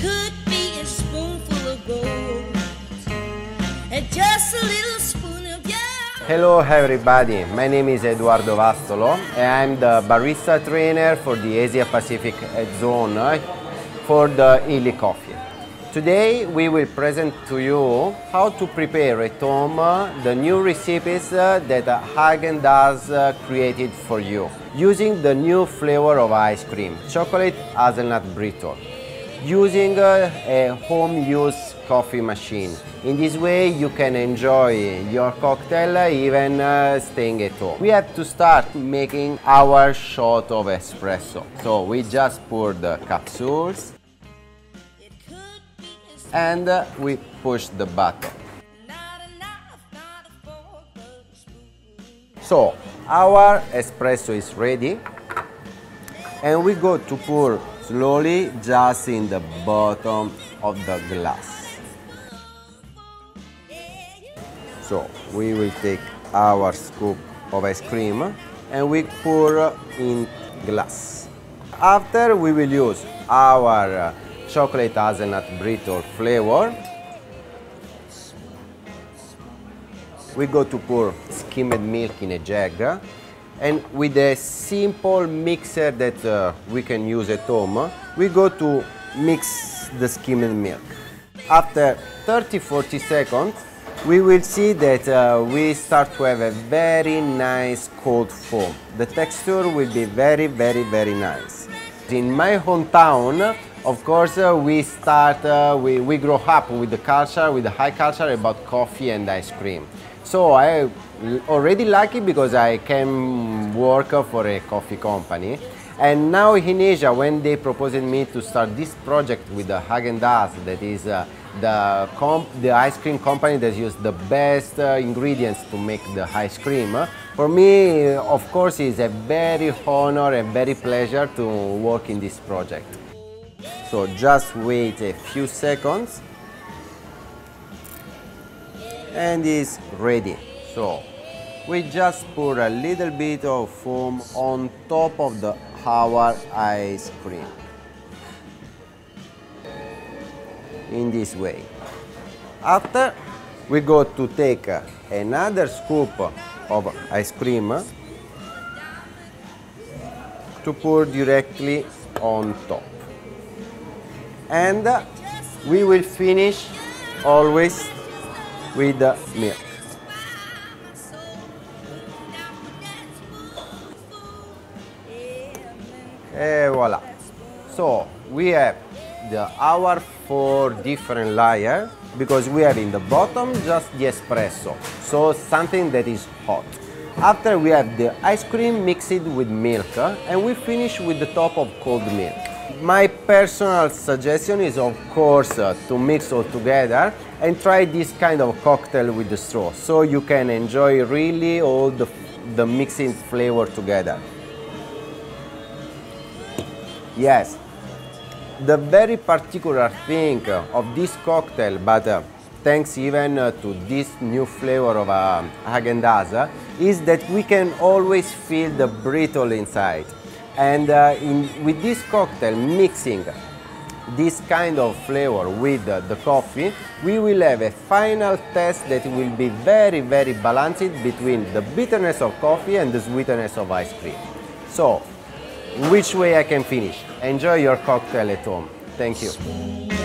could be a spoonful of gold. And just a little spoon of Hello everybody, my name is Eduardo Vastolo and I'm the barista trainer for the Asia Pacific zone uh, for the Illy coffee. Today we will present to you how to prepare at home uh, the new recipes uh, that Häagen-Dazs uh, created for you using the new flavor of ice cream, chocolate hazelnut brittle using a home use coffee machine. In this way you can enjoy your cocktail even uh, staying at home. We have to start making our shot of espresso. So we just pour the capsules and uh, we push the button. So our espresso is ready and we go to pour slowly just in the bottom of the glass. So we will take our scoop of ice cream and we pour in glass. After we will use our uh, chocolate hazelnut brittle flavor. We go to pour skimmed milk in a jug and with a simple mixer that uh, we can use at home, we go to mix the skimmed milk. After 30-40 seconds, we will see that uh, we start to have a very nice cold foam. The texture will be very, very, very nice. In my hometown, of course, uh, we start, uh, we, we grow up with the culture, with the high culture about coffee and ice cream. So I already lucky because I can work for a coffee company. And now in Asia, when they proposed me to start this project with the Häagen-Dazs, that is uh, the, the ice cream company that use the best uh, ingredients to make the ice cream, uh, for me, of course, it's a very honor and very pleasure to work in this project. So just wait a few seconds and is ready. So we just pour a little bit of foam on top of the our ice cream. In this way. After we go to take another scoop of ice cream to pour directly on top. And we will finish always with the milk. And voila. So we have the our four different layer because we have in the bottom just the espresso, so something that is hot. After we have the ice cream mixed with milk uh, and we finish with the top of cold milk. My personal suggestion is of course uh, to mix all together and try this kind of cocktail with the straw so you can enjoy really all the, the mixing flavor together. Yes, the very particular thing of this cocktail, but uh, thanks even uh, to this new flavor of uh, Häagen-Dazs, uh, is that we can always feel the brittle inside. And uh, in, with this cocktail, mixing this kind of flavor with the coffee, we will have a final test that will be very, very balanced between the bitterness of coffee and the sweetness of ice cream. So, which way I can finish? Enjoy your cocktail at home. Thank you.